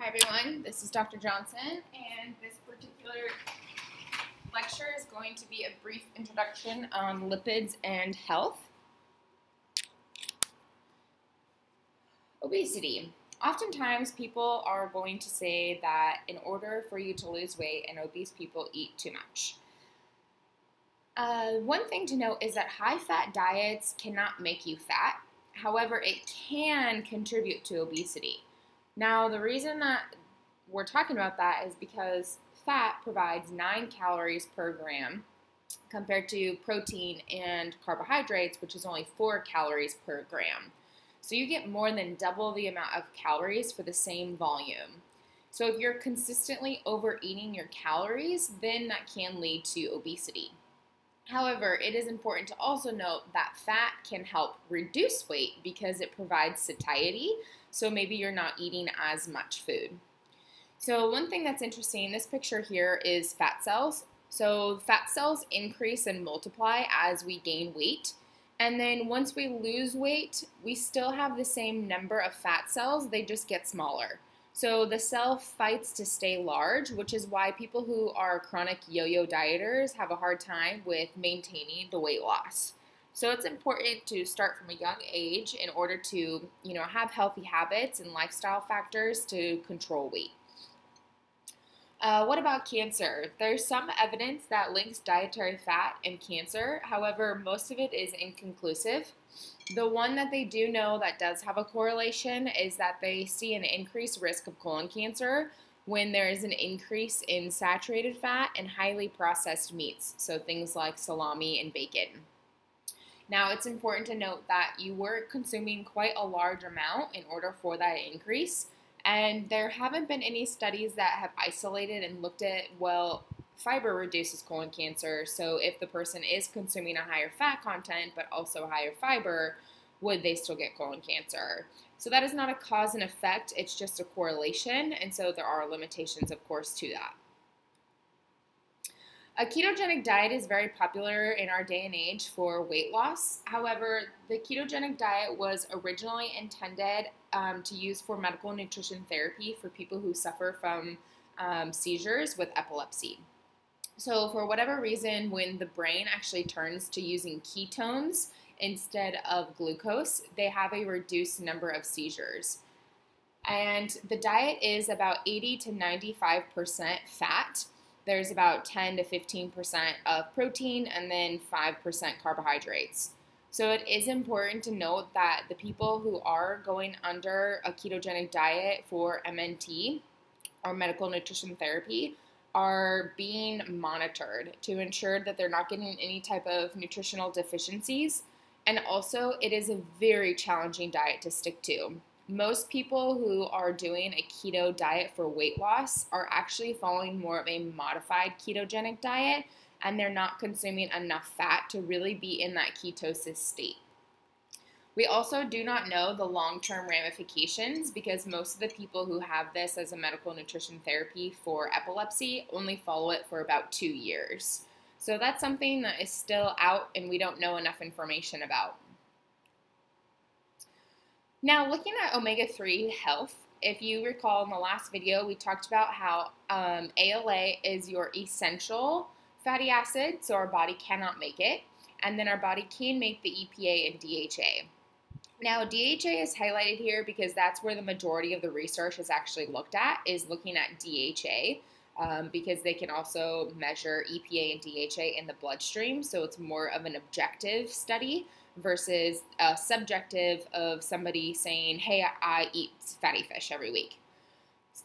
Hi everyone, this is Dr. Johnson, and this particular lecture is going to be a brief introduction on lipids and health. Obesity. Oftentimes people are going to say that in order for you to lose weight and obese people eat too much. Uh, one thing to note is that high fat diets cannot make you fat. However, it can contribute to obesity. Now, the reason that we're talking about that is because fat provides 9 calories per gram compared to protein and carbohydrates, which is only 4 calories per gram. So you get more than double the amount of calories for the same volume. So if you're consistently overeating your calories, then that can lead to obesity. However, it is important to also note that fat can help reduce weight because it provides satiety, so maybe you're not eating as much food. So one thing that's interesting, this picture here is fat cells. So fat cells increase and multiply as we gain weight. And then once we lose weight, we still have the same number of fat cells, they just get smaller. So the cell fights to stay large, which is why people who are chronic yo-yo dieters have a hard time with maintaining the weight loss. So it's important to start from a young age in order to, you know, have healthy habits and lifestyle factors to control weight. Uh, what about cancer? There's some evidence that links dietary fat and cancer. However, most of it is inconclusive. The one that they do know that does have a correlation is that they see an increased risk of colon cancer when there is an increase in saturated fat and highly processed meats, so things like salami and bacon. Now, it's important to note that you were consuming quite a large amount in order for that increase, and there haven't been any studies that have isolated and looked at, well, fiber reduces colon cancer. So if the person is consuming a higher fat content but also higher fiber, would they still get colon cancer? So that is not a cause and effect, it's just a correlation. And so there are limitations, of course, to that. A ketogenic diet is very popular in our day and age for weight loss. However, the ketogenic diet was originally intended um, to use for medical nutrition therapy for people who suffer from um, seizures with epilepsy. So, for whatever reason, when the brain actually turns to using ketones instead of glucose, they have a reduced number of seizures. And the diet is about 80 to 95% fat. There's about 10 to 15% of protein and then 5% carbohydrates. So it is important to note that the people who are going under a ketogenic diet for MNT or medical nutrition therapy are being monitored to ensure that they're not getting any type of nutritional deficiencies. And also, it is a very challenging diet to stick to. Most people who are doing a keto diet for weight loss are actually following more of a modified ketogenic diet and they're not consuming enough fat to really be in that ketosis state. We also do not know the long term ramifications because most of the people who have this as a medical nutrition therapy for epilepsy only follow it for about two years. So that's something that is still out and we don't know enough information about. Now, looking at omega 3 health, if you recall in the last video, we talked about how um, ALA is your essential fatty acid, so our body cannot make it, and then our body can make the EPA and DHA. Now, DHA is highlighted here because that's where the majority of the research is actually looked at, is looking at DHA. Um, because they can also measure EPA and DHA in the bloodstream, so it's more of an objective study versus a subjective of somebody saying, hey, I eat fatty fish every week.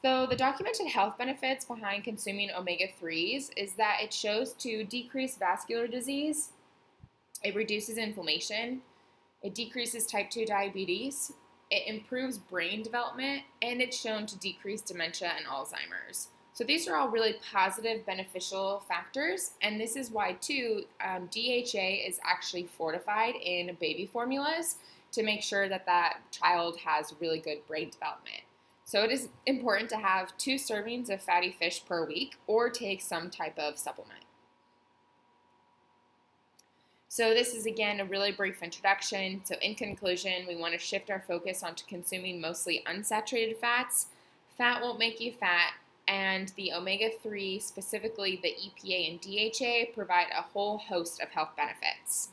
So, the documented health benefits behind consuming omega 3s is that it shows to decrease vascular disease, it reduces inflammation, it decreases type 2 diabetes, it improves brain development, and it's shown to decrease dementia and Alzheimer's. So these are all really positive, beneficial factors, and this is why, too, um, DHA is actually fortified in baby formulas to make sure that that child has really good brain development. So it is important to have two servings of fatty fish per week or take some type of supplement. So this is again a really brief introduction. So in conclusion, we want to shift our focus onto consuming mostly unsaturated fats. Fat won't make you fat, and the omega 3, specifically the EPA and DHA, provide a whole host of health benefits.